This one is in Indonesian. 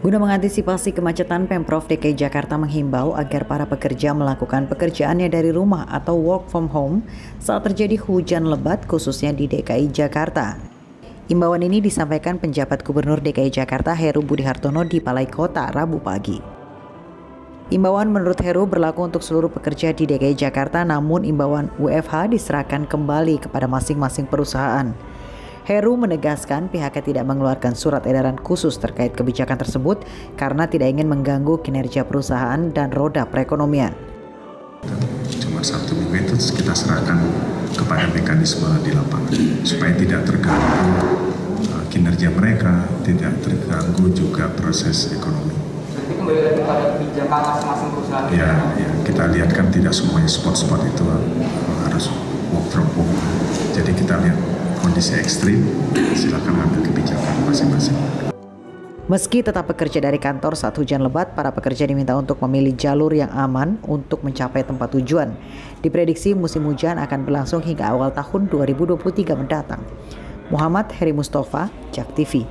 Guna mengantisipasi kemacetan, Pemprov DKI Jakarta menghimbau agar para pekerja melakukan pekerjaannya dari rumah atau work from home saat terjadi hujan lebat khususnya di DKI Jakarta. Imbauan ini disampaikan penjabat Gubernur DKI Jakarta Heru Budi Hartono di Balai Kota Rabu pagi. Imbauan menurut Heru berlaku untuk seluruh pekerja di DKI Jakarta namun imbauan UFH diserahkan kembali kepada masing-masing perusahaan. Heru menegaskan pihaknya tidak mengeluarkan surat edaran khusus terkait kebijakan tersebut karena tidak ingin mengganggu kinerja perusahaan dan roda perekonomian. Cuma satu minggu itu kita serahkan kepada mekanisme di lapangan supaya tidak terganggu uh, kinerja mereka, tidak terganggu juga proses ekonomi. Jadi kembali lagi pada kebijakan masing-masing perusahaan. Ya, ya, kita lihat kan tidak semuanya spot-spot itu uh, harus work from home. Jadi kita lihat kondisi ekstrim, silakan ambil kebijakan masing-masing. Meski tetap bekerja dari kantor saat hujan lebat, para pekerja diminta untuk memilih jalur yang aman untuk mencapai tempat tujuan. Diprediksi musim hujan akan berlangsung hingga awal tahun 2023 mendatang. Muhammad Heri Mustafa, Jak TV.